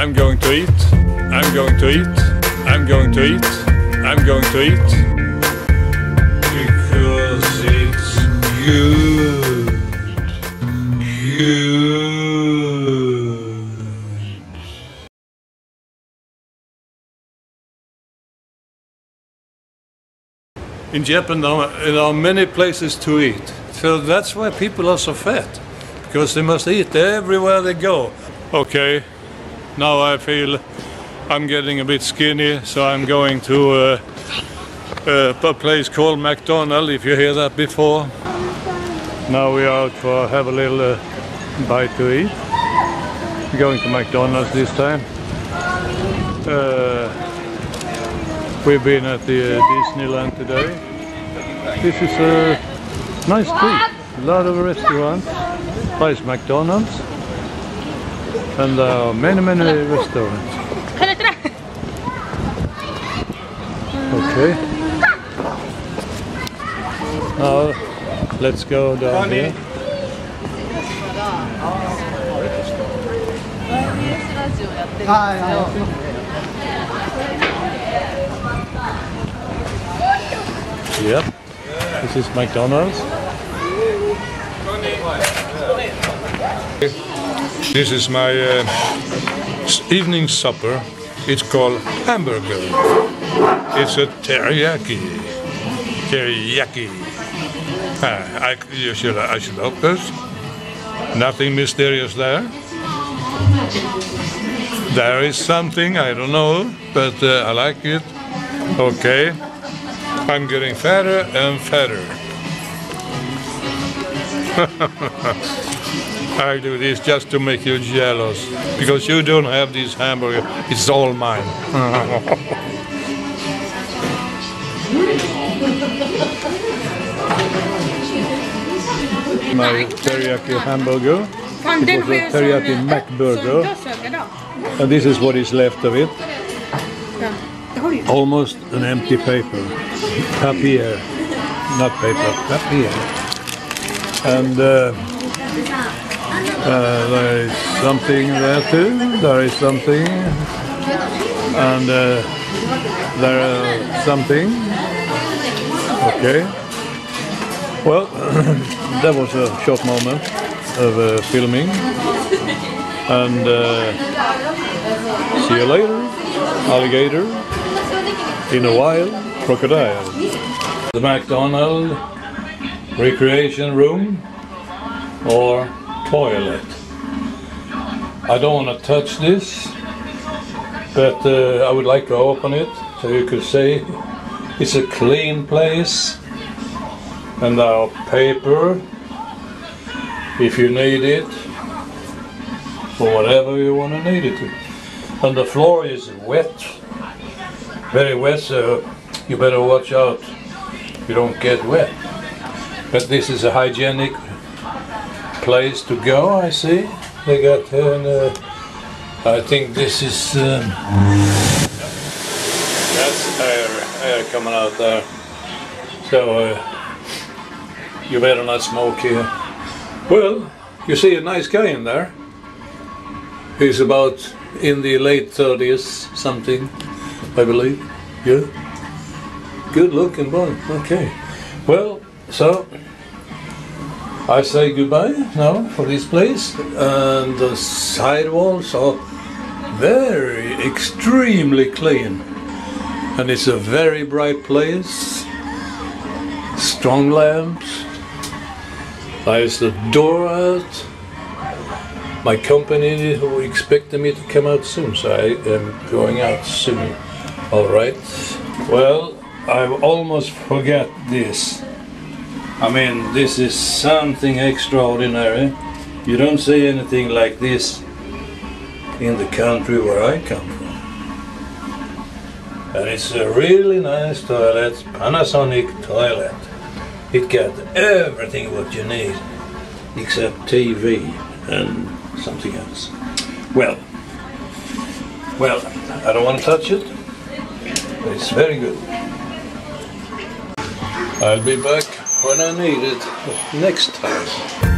I'm going to eat. I'm going to eat. I'm going to eat. I'm going to eat. Because it's good. Good. In Japan, there are many places to eat. So that's why people are so fat. Because they must eat everywhere they go. Okay, now I feel I'm getting a bit skinny, so I'm going to uh, uh, a place called McDonald's, if you hear that before. Now we are out for have a little uh, bite to eat. We're going to McDonald's this time. Uh, we've been at the uh, Disneyland today. This is a nice street. A lot of restaurants. Place McDonald's. And are many, many restaurants. Okay. Now let's go down here. Yep. This is McDonald's. This is my uh, evening supper. It's called hamburger. It's a teriyaki. Teriyaki. Ah, I, you should, I should hope this. Nothing mysterious there. There is something, I don't know, but uh, I like it. Okay. I'm getting fatter and fatter. I do this just to make you jealous because you don't have this hamburger. It's all mine. My teriyaki hamburger. It was a teriyaki som, Mac burger. And this is what is left of it. Ja. Det har du ju. Almost an empty paper. Papier. Not paper, papier. And uh, uh, there is something there too. There is something. And uh, there something. Okay. Well, that was a short moment of uh, filming. And uh, see you later, alligator. In a while, crocodile. The McDonald recreation room or toilet. I don't want to touch this, but uh, I would like to open it so you could say it's a clean place and are paper if you need it for whatever you want to need it. And the floor is wet very wet, so you better watch out you don't get wet. But this is a hygienic place to go, I see. They got, an, uh, I think this is, um, that's air, air coming out there. So uh, you better not smoke here. Well, you see a nice guy in there. He's about in the late 30s, something. I believe. Yeah. Good looking boy. Okay. Well, so I say goodbye now for this place, and the sidewalls are very extremely clean, and it's a very bright place. Strong lamps. There's the door out. My company who expected me to come out soon, so I am going out soon. All right. Well, I almost forgot this. I mean, this is something extraordinary. You don't see anything like this in the country where I come from. And it's a really nice toilet, Panasonic toilet. It got everything what you need, except TV and something else. Well, well, I don't want to touch it. But it's very good. I'll be back when I need it next time.